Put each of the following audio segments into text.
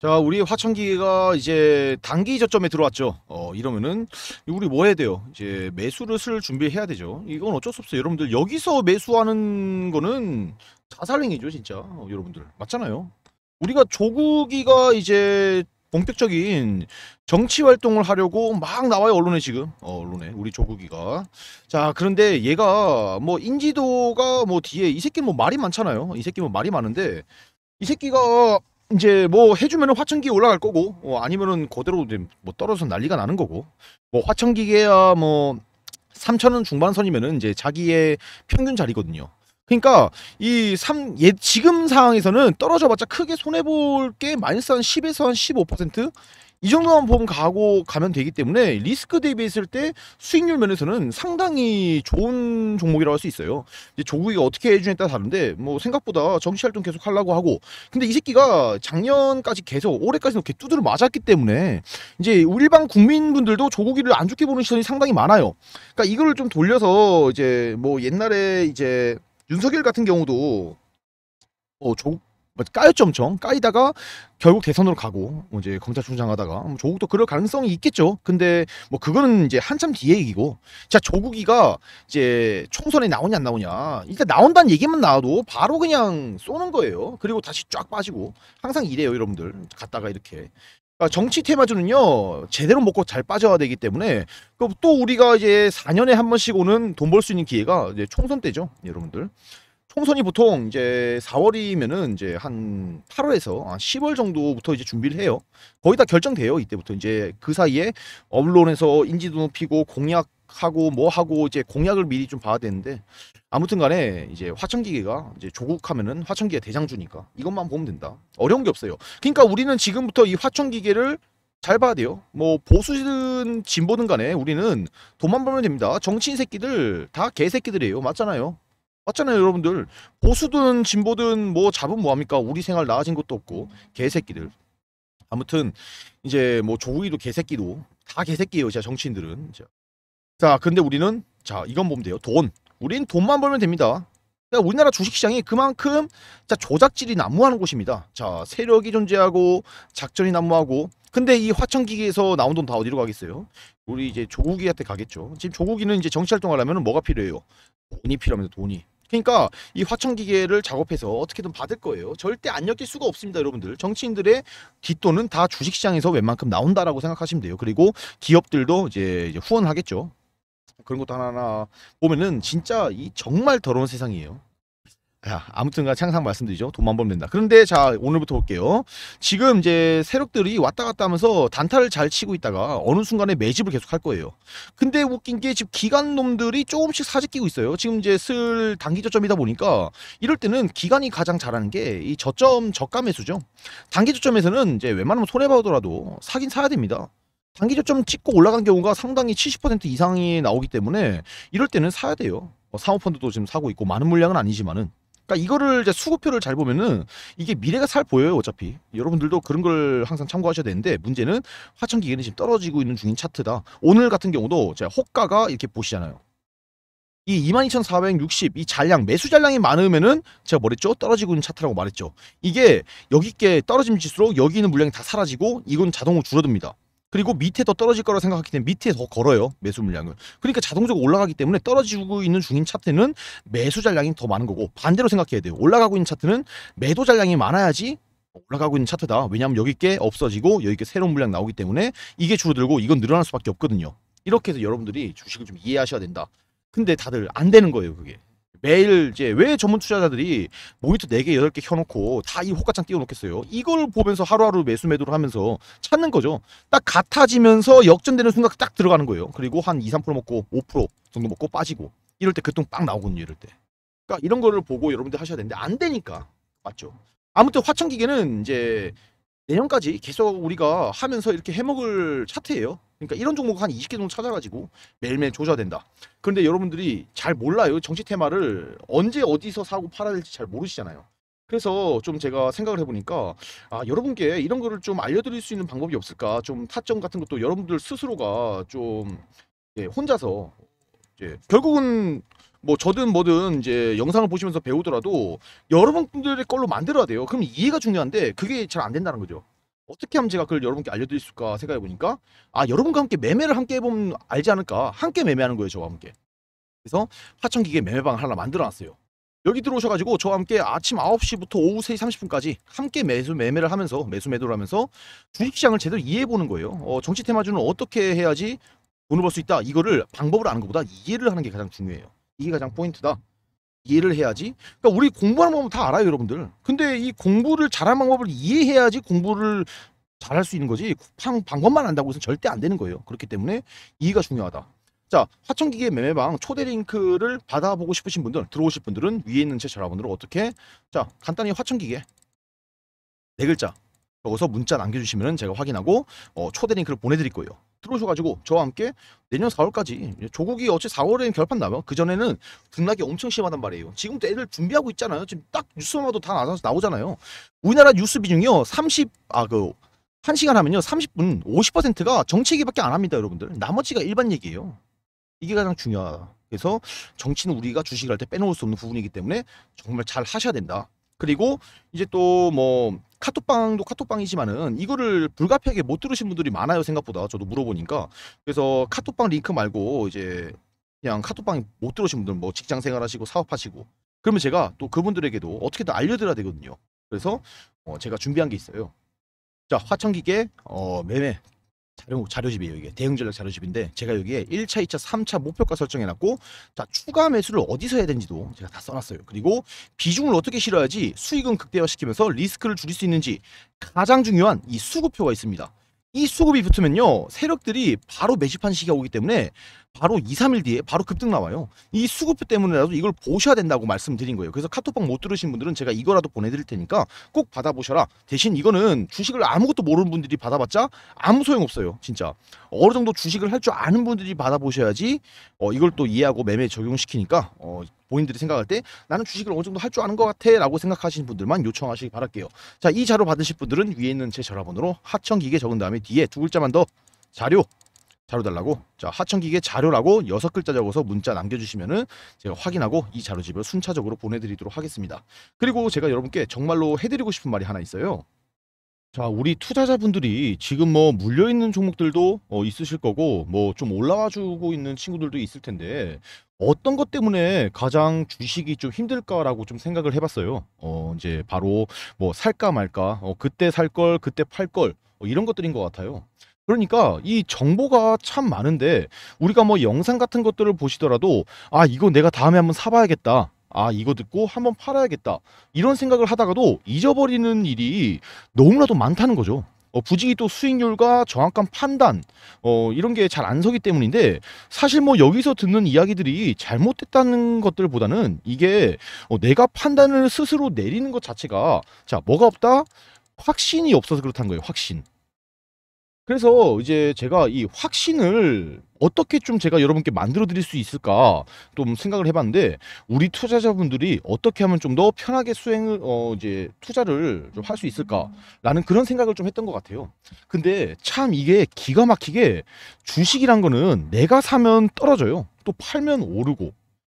자, 우리 화천기가 이제 단기 저점에 들어왔죠. 어, 이러면은 우리 뭐 해야 돼요? 이제 매수를 쓸 준비해야 되죠. 이건 어쩔 수 없어요. 여러분들 여기서 매수하는 거는 자살행위죠, 진짜. 어, 여러분들. 맞잖아요. 우리가 조국이가 이제 본격적인 정치 활동을 하려고 막 나와요 언론에 지금 어, 언론에 우리 조국이가 자 그런데 얘가 뭐 인지도가 뭐 뒤에 이 새끼 뭐 말이 많잖아요 이 새끼 뭐 말이 많은데 이 새끼가 이제 뭐 해주면은 화천기 올라갈 거고 어, 아니면은 그대로 이제 뭐 떨어져서 난리가 나는 거고 뭐 화천기계야 뭐 3천원 중반선이면은 이제 자기의 평균 자리거든요. 그러니까 이 3, 예, 지금 상황에서는 떨어져봤자 크게 손해볼 게 마이너스 한 10에서 한 15%? 이 정도만 보면 가고 가면 되기 때문에 리스크 대비했을 때 수익률 면에서는 상당히 좋은 종목이라고 할 수 있어요. 이제 조국이가 어떻게 해주냐에 따라 다른데 뭐 생각보다 정치 활동 계속 하려고 하고 근데 이 새끼가 작년까지 계속 올해까지는 이렇게 두드려 맞았기 때문에 이제 일반 국민분들도 조국이를 안 좋게 보는 시선이 상당히 많아요. 그러니까 이거를 좀 돌려서 이제 뭐 옛날에 이제 윤석열 같은 경우도 어뭐 까였죠 엄청 까이다가 결국 대선으로 가고 뭐 이제 검찰총장 하다가 뭐 조국도 그럴 가능성이 있겠죠. 근데 뭐 그거는 이제 한참 뒤에 얘기고. 자 조국이가 이제 총선에 나오냐 안 나오냐. 일단 나온다는 얘기만 나와도 바로 그냥 쏘는 거예요. 그리고 다시 쫙 빠지고. 항상 이래요 여러분들. 갔다가 이렇게. 그러니까 정치 테마주는요 제대로 먹고 잘 빠져야 되기 때문에 그또 우리가 이제 4년에 한 번씩 오는 돈 벌 수 있는 기회가 이제 총선 때죠 여러분들 총선이 보통 이제 4월이면은 이제 한 8월에서 한 10월 정도부터 이제 준비를 해요 거의 다 결정돼요 이때부터 이제 그 사이에 언론에서 인지도 높이고 공약 하고 뭐 하고 이제 공약을 미리 좀 봐야 되는데 아무튼간에 이제 화천기계가 이제 조국하면은 화천기계 대장주니까 이것만 보면 된다. 어려운 게 없어요. 그러니까 우리는 지금부터 이 화천기계를 잘 봐야 돼요. 뭐 보수든 진보든 간에 우리는 돈만 벌면 됩니다. 정치인 새끼들 다 개새끼들이에요. 맞잖아요. 맞잖아요, 여러분들. 보수든 진보든 뭐 잡으면 뭐합니까? 우리 생활 나아진 것도 없고 개새끼들. 아무튼 이제 뭐 조국이도 개새끼도 다 개새끼예요, 진짜 정치인들은. 자, 자 근데 우리는 자 이건 보면 돼요. 돈. 우린 돈만 벌면 됩니다. 그러니까 우리나라 주식시장이 그만큼 자 조작질이 난무하는 곳입니다. 자 세력이 존재하고 작전이 난무하고 근데 이 화천기기에서 나온 돈 다 어디로 가겠어요? 우리 이제 조국이한테 가겠죠. 지금 조국이는 이제 정치 활동하려면 뭐가 필요해요? 돈이 필요합니다. 돈이. 그러니까 이 화천 기계를 작업해서 어떻게든 받을 거예요. 절대 안 엮일 수가 없습니다, 여러분들. 정치인들의 뒷돈은 다 주식시장에서 웬만큼 나온다라고 생각하시면 돼요. 그리고 기업들도 이제 후원하겠죠. 그런 것도 하나하나 보면은 진짜 이 정말 더러운 세상이에요. 야, 아무튼간 항상 말씀드리죠. 돈만 벌면 된다. 그런데 자, 오늘부터 볼게요. 지금 이제 세력들이 왔다 갔다 하면서 단타를 잘 치고 있다가 어느 순간에 매집을 계속 할 거예요. 근데 웃긴 게 지금 기관 놈들이 조금씩 사직 끼고 있어요. 지금 이제 슬 단기 저점이다 보니까 이럴 때는 기관이 가장 잘하는 게 이 저점 저가 매수죠. 단기 저점에서는 이제 웬만하면 손해 봐더라도 사긴 사야 됩니다. 단기 저점 찍고 올라간 경우가 상당히 70% 이상이 나오기 때문에 이럴 때는 사야 돼요. 어, 사모펀드도 지금 사고 있고 많은 물량은 아니지만은 그러니까 이거를 이제 수급표를 잘 보면은 이게 미래가 살 보여요 어차피. 여러분들도 그런 걸 항상 참고하셔야 되는데 문제는 화천기계는 지금 떨어지고 있는 중인 차트다. 오늘 같은 경우도 제가 호가가 이렇게 보시잖아요. 이 22,460 이 잔량 매수 잔량이 많으면은 제가 뭐랬죠? 떨어지고 있는 차트라고 말했죠. 이게 여기 게 떨어짐일수록 여기 있는 물량이 다 사라지고 이건 자동으로 줄어듭니다 그리고 밑에 더 떨어질 거라 생각하기 때문에 밑에 더 걸어요 매수 물량을. 그러니까 자동적으로 올라가기 때문에 떨어지고 있는 중인 차트는 매수 잔량이 더 많은 거고 반대로 생각해야 돼요. 올라가고 있는 차트는 매도 잔량이 많아야지 올라가고 있는 차트다. 왜냐하면 여기 게 없어지고 여기 게 새로운 물량 나오기 때문에 이게 줄어들고 이건 늘어날 수밖에 없거든요. 이렇게 해서 여러분들이 주식을 좀 이해하셔야 된다. 근데 다들 안 되는 거예요 그게 매일 이제 왜 전문 투자자들이 모니터 4개, 8개 켜놓고 다 이 호가창 띄워놓겠어요. 이걸 보면서 하루하루 매수 매도를 하면서 찾는 거죠. 딱 같아지면서 역전되는 순간 딱 들어가는 거예요. 그리고 한 2, 3% 먹고 5% 정도 먹고 빠지고 이럴 때 그통 빵 나오거든요. 이럴 때. 그러니까 이런 거를 보고 여러분들 하셔야 되는데 안 되니까 맞죠. 아무튼 화천기계는 이제 내년까지 계속 우리가 하면서 이렇게 해먹을 차트예요. 그러니까 이런 종목 한 20개 정도 찾아가지고 매일매일 조져야 된다. 그런데 여러분들이 잘 몰라요. 정치 테마를 언제 어디서 사고 팔아야 될지 잘 모르시잖아요. 그래서 좀 제가 생각을 해보니까 아 여러분께 이런 거를 좀 알려드릴 수 있는 방법이 없을까? 좀 타점 같은 것도 여러분들 스스로가 좀 예, 혼자서 이제 결국은 뭐 저든 뭐든 이제 영상을 보시면서 배우더라도 여러분들의 걸로 만들어야 돼요. 그럼 이해가 중요한데 그게 잘 안 된다는 거죠. 어떻게 하면 제가 그걸 여러분께 알려드릴 수 있을까 생각해 보니까 아 여러분과 함께 매매를 함께 해보면 알지 않을까? 함께 매매하는 거예요 저와 함께. 그래서 화천기계 매매방을 하나 만들어놨어요. 여기 들어오셔가지고 저와 함께 아침 9시부터 오후 3시 30분까지 함께 매수 매매를 하면서 매수 매도를 하면서 주식시장을 제대로 이해해보는 거예요. 어, 정치 테마주는 어떻게 해야지 돈을 벌 수 있다 이거를 방법을 아는 것보다 이해를 하는 게 가장 중요해요 이게 가장 포인트다 이해를 해야지. 그러니까 우리 공부하는 방법 다 알아요, 여러분들. 근데 이 공부를 잘하는 방법을 이해해야지 공부를 잘할 수 있는 거지. 방, 방법만 안다고 해서 절대 안 되는 거예요. 그렇기 때문에 이해가 중요하다. 자, 화천기계 매매방 초대 링크를 받아보고 싶으신 분들, 들어오실 분들은 위에 있는 제 전화번호로 어떻게? 자, 간단히 화천기계 네 글자 적어서 문자 남겨주시면 제가 확인하고 어, 초대 링크를 보내드릴 거예요. 들어오셔가지고 저와 함께 내년 4월까지 조국이 어째 4월에는 결판 나면 그 전에는 등락이 엄청 심하단 말이에요. 지금도 애들 준비하고 있잖아요. 지금 딱 뉴스만 봐도 다 나와서 나오잖아요. 우리나라 뉴스 비중이요 30 아그한 시간 하면요 30분 50%가 정치 얘기밖에 안 합니다, 여러분들. 나머지가 일반 얘기예요. 이게 가장 중요하다. 그래서 정치는 우리가 주식을 할 때 빼놓을 수 없는 부분이기 때문에 정말 잘 하셔야 된다. 그리고 이제 또 뭐 카톡방도 카톡방이지만은 이거를 불가피하게 못 들으신 분들이 많아요 생각보다. 저도 물어보니까. 그래서 카톡방 링크 말고 이제 그냥 카톡방 못 들으신 분들 뭐 직장 생활하시고 사업하시고. 그러면 제가 또 그분들에게도 어떻게든 알려드려야 되거든요. 그래서 어 제가 준비한 게 있어요. 자 화천기계 어 매매 자료, 자료집이에요 이게. 대응 전략 자료집인데 제가 여기에 1차, 2차, 3차 목표가 설정해놨고 자 추가 매수를 어디서 해야 되는지도 제가 다 써놨어요. 그리고 비중을 어떻게 실어야지 수익은 극대화시키면서 리스크를 줄일 수 있는지 가장 중요한 이 수급표가 있습니다. 이 수급이 붙으면요 세력들이 바로 매집한 시기가 오기 때문에 바로 2, 3일 뒤에 바로 급등 나와요. 이 수급표 때문에라도 이걸 보셔야 된다고 말씀드린 거예요. 그래서 카톡방 못 들으신 분들은 제가 이거라도 보내드릴 테니까 꼭 받아보셔라. 대신 이거는 주식을 아무것도 모르는 분들이 받아봤자 아무 소용 없어요 진짜. 어느 정도 주식을 할 줄 아는 분들이 받아보셔야지 어, 이걸 또 이해하고 매매 적용시키니까 어, 본인들이 생각할 때 나는 주식을 어느 정도 할 줄 아는 것 같아 라고 생각하시는 분들만 요청하시기 바랄게요. 자 이 자료 받으실 분들은 위에 있는 제 전화번호로 하천기계 적은 다음에 뒤에 두 글자만 더 자료 자료 달라고 자 하천기계 자료라고 여섯 글자 적어서 문자 남겨주시면은 제가 확인하고 이 자료집을 순차적으로 보내드리도록 하겠습니다 그리고 제가 여러분께 정말로 해드리고 싶은 말이 하나 있어요 자, 우리 투자자분들이 지금 뭐 물려 있는 종목들도 어, 있으실 거고 뭐 좀 올라와 주고 있는 친구들도 있을 텐데 어떤 것 때문에 가장 주식이 좀 힘들까라고 좀 생각을 해봤어요. 어, 이제 바로 뭐 살까 말까, 어, 그때 살 걸, 그때 팔 걸, 어, 이런 것들인 것 같아요. 그러니까 이 정보가 참 많은데 우리가 뭐 영상 같은 것들을 보시더라도 아, 이거 내가 다음에 한번 사봐야겠다. 아 이거 듣고 한번 팔아야겠다 이런 생각을 하다가도 잊어버리는 일이 너무나도 많다는 거죠. 어, 부지기 또 수익률과 정확한 판단 어, 이런 게 잘 안 서기 때문인데 사실 뭐 여기서 듣는 이야기들이 잘못됐다는 것들보다는 이게 어, 내가 판단을 스스로 내리는 것 자체가 자 뭐가 없다 확신이 없어서 그렇다는 거예요 확신 그래서 이제 제가 이 확신을 어떻게 좀 제가 여러분께 만들어 드릴 수 있을까 좀 생각을 해봤는데 우리 투자자분들이 어떻게 하면 좀 더 편하게 수행을 어 이제 투자를 좀 할 수 있을까라는 그런 생각을 좀 했던 것 같아요. 근데 참 이게 기가 막히게 주식이란 거는 내가 사면 떨어져요. 또 팔면 오르고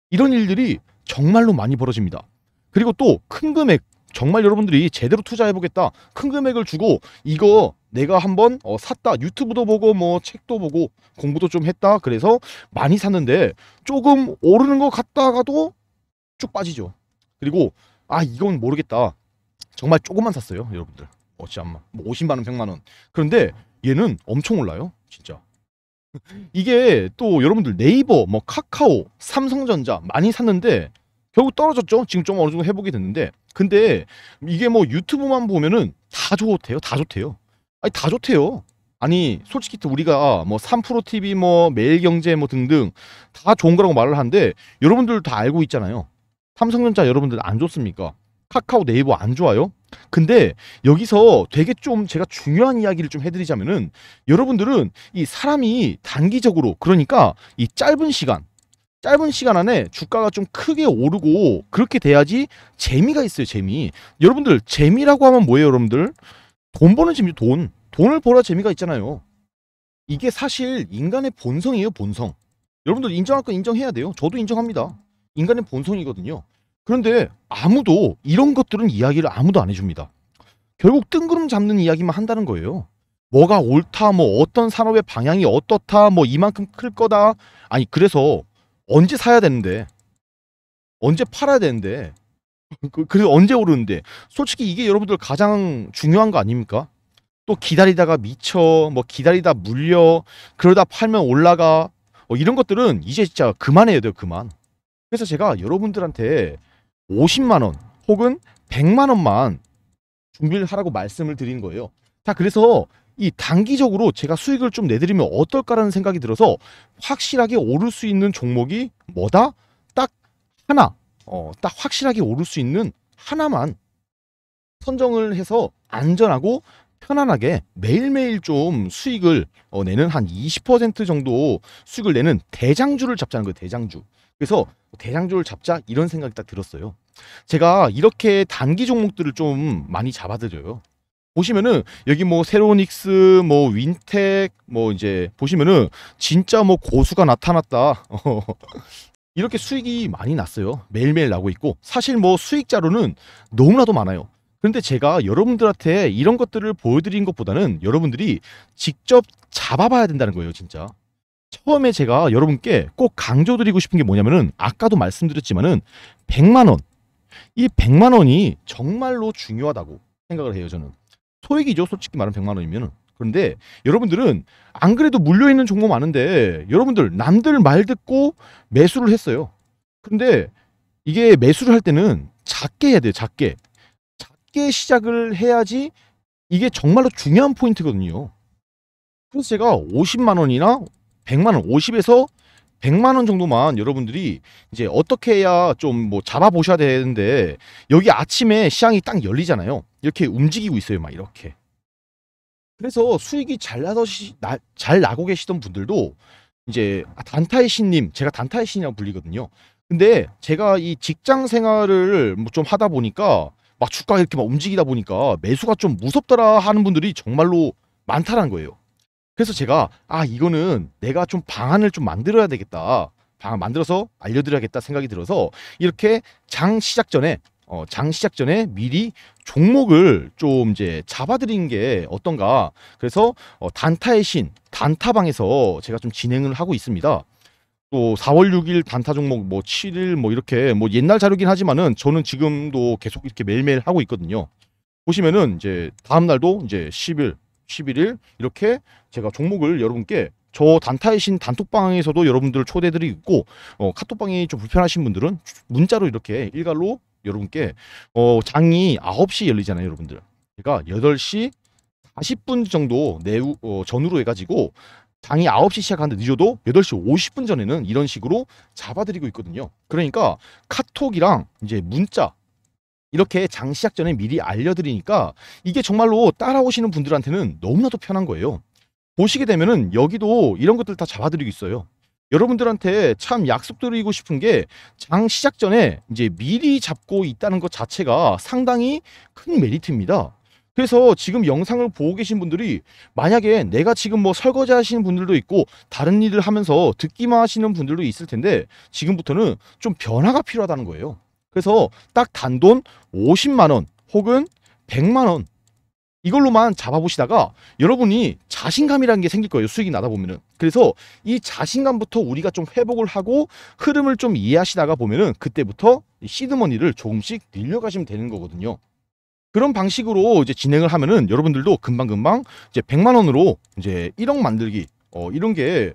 이런 일들이 정말로 많이 벌어집니다. 그리고 또 큰 금액 정말 여러분들이 제대로 투자해보겠다. 큰 금액을 주고 이거 내가 한번 어, 샀다. 유튜브도 보고 뭐 책도 보고 공부도 좀 했다. 그래서 많이 샀는데 조금 오르는 것 같다가도 쭉 빠지죠. 그리고 아 이건 모르겠다. 정말 조금만 샀어요, 여러분들. 어찌 않마. 뭐 50만 원, 100만 원. 그런데 얘는 엄청 올라요. 진짜. 이게 또 여러분들 네이버, 뭐 카카오, 삼성전자 많이 샀는데 결국 떨어졌죠. 지금 좀 어느 정도 회복이 됐는데 근데 이게 뭐 유튜브만 보면은 다 좋대요. 다 좋대요. 아니 다 좋대요. 아니 솔직히 우리가 뭐 3프로 TV 뭐 매일경제 뭐 등등 다 좋은 거라고 말을 하는데 여러분들 다 알고 있잖아요. 삼성전자 여러분들 안 좋습니까? 카카오 네이버 안 좋아요? 근데 여기서 되게 좀 제가 중요한 이야기를 좀 해드리자면은 여러분들은 이 사람이 단기적으로 그러니까 이 짧은 시간 짧은 시간 안에 주가가 좀 크게 오르고 그렇게 돼야지 재미가 있어요 재미 여러분들 재미라고 하면 뭐예요 여러분들 돈 버는 재미 돈. 돈을 벌어야 재미가 있잖아요. 이게 사실 인간의 본성이에요 본성. 여러분들 인정할 건 인정해야 돼요. 저도 인정합니다. 인간의 본성이거든요. 그런데 아무도 이런 것들은 이야기를 아무도 안 해줍니다. 결국 뜬구름 잡는 이야기만 한다는 거예요. 뭐가 옳다, 뭐 어떤 산업의 방향이 어떻다, 뭐 이만큼 클 거다. 아니 그래서 언제 사야 되는데, 언제 팔아야 되는데, 그- 그래서 언제 오르는데, 솔직히 이게 여러분들 가장 중요한 거 아닙니까? 또 기다리다가 미쳐, 뭐 기다리다 물려, 그러다 팔면 올라가, 뭐 이런 것들은 이제 진짜 그만해야 돼요, 그만. 그래서 제가 여러분들한테 50만 원 혹은 100만 원만 준비를 하라고 말씀을 드리는 거예요. 자, 그래서 이 단기적으로 제가 수익을 좀 내드리면 어떨까라는 생각이 들어서 확실하게 오를 수 있는 종목이 뭐다? 딱 하나. 어, 딱 확실하게 오를 수 있는 하나만 선정을 해서 안전하고 편안하게 매일매일 좀 수익을 어, 내는 한 20% 정도 수익을 내는 대장주를 잡자는 거예요. 대장주. 그래서 대장주를 잡자 이런 생각이 딱 들었어요. 제가 이렇게 단기 종목들을 좀 많이 잡아드려요. 보시면은 여기 뭐 세로닉스, 뭐 윈텍, 뭐 이제 보시면은 진짜 뭐 고수가 나타났다. 이렇게 수익이 많이 났어요. 매일매일 나고 있고 사실 뭐 수익자로는 너무나도 많아요. 그런데 제가 여러분들한테 이런 것들을 보여드린 것보다는 여러분들이 직접 잡아봐야 된다는 거예요, 진짜. 처음에 제가 여러분께 꼭 강조드리고 싶은 게 뭐냐면은 아까도 말씀드렸지만은 100만 원. 이 100만 원이 정말로 중요하다고 생각을 해요, 저는. 소액이죠, 솔직히 말하면 100만 원이면은. 그런데 여러분들은 안 그래도 물려 있는 종목 많은데 여러분들 남들 말 듣고 매수를 했어요. 근데 이게 매수를 할 때는 작게 해야 돼요, 작게. 작게 시작을 해야지 이게 정말로 중요한 포인트거든요. 그래서 제가 50만 원이나 100만 원, 50에서 100만 원 정도만 여러분들이 이제 어떻게 해야 좀 뭐 잡아 보셔야 되는데 여기 아침에 시장이 딱 열리잖아요. 이렇게 움직이고 있어요, 막 이렇게. 그래서 수익이 잘 나더시 나, 잘 나고 계시던 분들도 이제 아, 단타의 신님, 제가 단타의 신이라고 불리거든요. 근데 제가 이 직장 생활을 뭐 좀 하다 보니까 막 주가가 이렇게 막 움직이다 보니까 매수가 좀 무섭더라 하는 분들이 정말로 많다는 거예요. 그래서 제가 아 이거는 내가 좀 방안을 좀 만들어야 되겠다. 방안 만들어서 알려드려야겠다 생각이 들어서 이렇게 장 시작 전에 어, 장 시작 전에 미리 종목을 좀 이제 잡아드린 게 어떤가. 그래서 어, 단타의 신 단타방에서 제가 좀 진행을 하고 있습니다. 또 4월 6일 단타 종목 뭐 7일 뭐 이렇게 뭐 옛날 자료긴 하지만은 저는 지금도 계속 이렇게 매일매일 하고 있거든요. 보시면은 이제 다음 날도 이제 10일, 11일 이렇게 제가 종목을 여러분께 저 단타의 신 단톡방에서도 여러분들 초대드리고 어, 카톡방이 좀 불편하신 분들은 문자로 이렇게 일괄로 여러분께 어, 장이 9시 열리잖아요, 여러분들. 그러니까 8시 40분 정도 내후 어, 전후로 해가지고 장이 9시 시작하는데 늦어도 8시 50분 전에는 이런 식으로 잡아드리고 있거든요. 그러니까 카톡이랑 이제 문자 이렇게 장 시작 전에 미리 알려드리니까 이게 정말로 따라오시는 분들한테는 너무나도 편한 거예요. 보시게 되면은 여기도 이런 것들 다 잡아드리고 있어요. 여러분들한테 참 약속드리고 싶은 게 장 시작 전에 이제 미리 잡고 있다는 것 자체가 상당히 큰 메리트입니다. 그래서 지금 영상을 보고 계신 분들이 만약에 내가 지금 뭐 설거지 하시는 분들도 있고 다른 일을 하면서 듣기만 하시는 분들도 있을 텐데 지금부터는 좀 변화가 필요하다는 거예요. 그래서 딱 단돈 50만 원 혹은 100만 원 이걸로만 잡아보시다가 여러분이 자신감이라는 게 생길 거예요. 수익이 나다 보면은. 그래서 이 자신감부터 우리가 좀 회복을 하고 흐름을 좀 이해하시다가 보면은 그때부터 이 시드머니를 조금씩 늘려가시면 되는 거거든요. 그런 방식으로 이제 진행을 하면은 여러분들도 금방금방 이제 100만 원으로 이제 1억 만들기 어 이런 게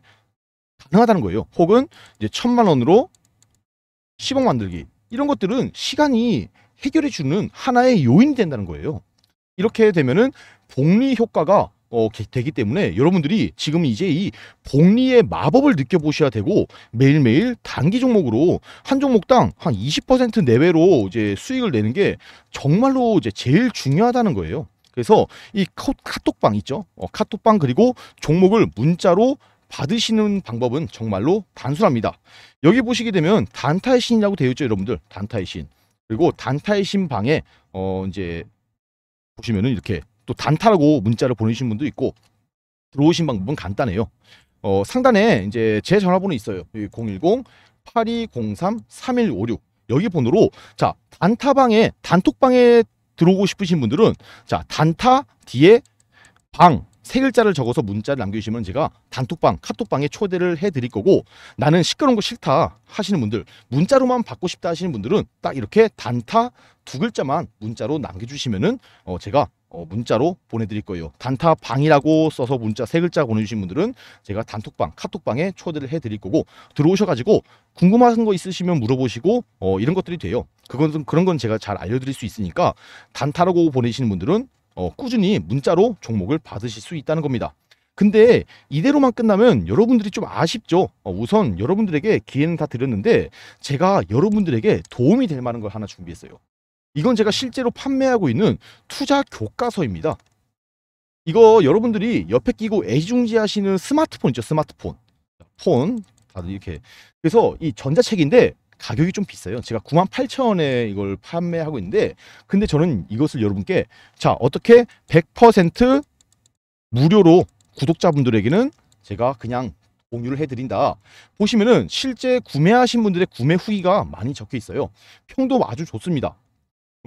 가능하다는 거예요. 혹은 이제 1000만 원으로 10억 만들기 이런 것들은 시간이 해결해 주는 하나의 요인이 된다는 거예요. 이렇게 되면은 복리 효과가 어, 게- 되기 때문에 여러분들이 지금 이제 이 복리의 마법을 느껴보셔야 되고 매일매일 단기 종목으로 한 종목당 한 20% 내외로 이제 수익을 내는 게 정말로 이제 제일 중요하다는 거예요. 그래서 이 카- 카톡방 있죠. 어, 카톡방 그리고 종목을 문자로 받으시는 방법은 정말로 단순합니다. 여기 보시게 되면 단타의 신이라고 되어 있죠, 여러분들. 단타의 신. 그리고 단타의 신 방에 어 이제 보시면은 이렇게 또 단타라고 문자를 보내신 분도 있고 들어오신 방법은 간단해요. 어, 상단에 이제 제 전화번호 있어요. 010 8203 3156 여기 번호로 자 단타방에 단톡방에 들어오고 싶으신 분들은 자 단타 뒤에 방 세 글자를 적어서 문자를 남겨주시면 제가 단톡방, 카톡방에 초대를 해드릴 거고 나는 시끄러운 거 싫다 하시는 분들 문자로만 받고 싶다 하시는 분들은 딱 이렇게 단타 두 글자만 문자로 남겨주시면은 어 제가 어 문자로 보내드릴 거예요. 단타 방이라고 써서 문자 세 글자 보내주신 분들은 제가 단톡방, 카톡방에 초대를 해드릴 거고 들어오셔가지고 궁금한 거 있으시면 물어보시고 어 이런 것들이 돼요. 그건 그런 건 제가 잘 알려드릴 수 있으니까 단타라고 보내시는 분들은 어, 꾸준히 문자로 종목을 받으실 수 있다는 겁니다. 근데 이대로만 끝나면 여러분들이 좀 아쉽죠. 어, 우선 여러분들에게 기회는 다 드렸는데 제가 여러분들에게 도움이 될 만한 걸 하나 준비했어요. 이건 제가 실제로 판매하고 있는 투자 교과서입니다. 이거 여러분들이 옆에 끼고 애중지 하시는 스마트폰 있죠, 스마트폰. 폰 다들 이렇게. 그래서 이 전자책인데 가격이 좀 비싸요. 제가 98,000원에 이걸 판매하고 있는데 근데 저는 이것을 여러분께 자, 어떻게 100% 무료로 구독자분들에게는 제가 그냥 공유를 해드린다. 보시면은 실제 구매하신 분들의 구매 후기가 많이 적혀 있어요. 평도 아주 좋습니다.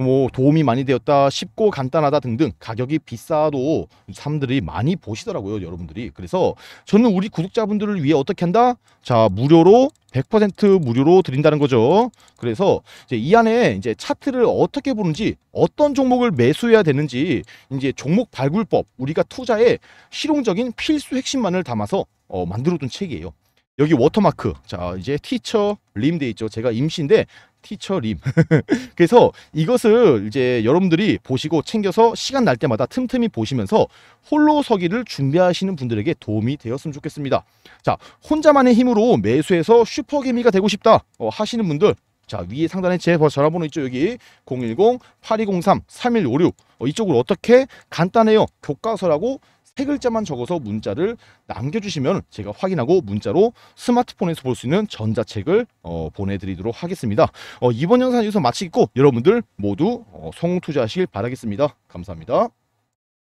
뭐 도움이 많이 되었다, 쉽고 간단하다 등등 가격이 비싸도 사람들이 많이 보시더라고요, 여러분들이. 그래서 저는 우리 구독자분들을 위해 어떻게 한다? 자, 무료로 100% 무료로 드린다는 거죠. 그래서 이제 이 안에 이제 차트를 어떻게 보는지, 어떤 종목을 매수해야 되는지, 이제 종목 발굴법, 우리가 투자의 실용적인 필수 핵심만을 담아서 어, 만들어둔 책이에요. 여기 워터마크, 자 이제 티처 림돼 있죠. 제가 임씨인데 티처 림. 그래서 이것을 이제 여러분들이 보시고 챙겨서 시간 날 때마다 틈틈이 보시면서 홀로 서기를 준비하시는 분들에게 도움이 되었으면 좋겠습니다. 자, 혼자만의 힘으로 매수해서 슈퍼개미가 되고 싶다 어, 하시는 분들 자 위에 상단에 제 전화번호 있죠 여기 010-8203-3156 어, 이쪽으로 어떻게 간단해요 교과서라고 세 글자만 적어서 문자를 남겨주시면 제가 확인하고 문자로 스마트폰에서 볼 수 있는 전자책을 어, 보내드리도록 하겠습니다. 어, 이번 영상 여기서 마치겠고 여러분들 모두 어, 성투자하시길 바라겠습니다. 감사합니다.